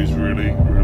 is really, really.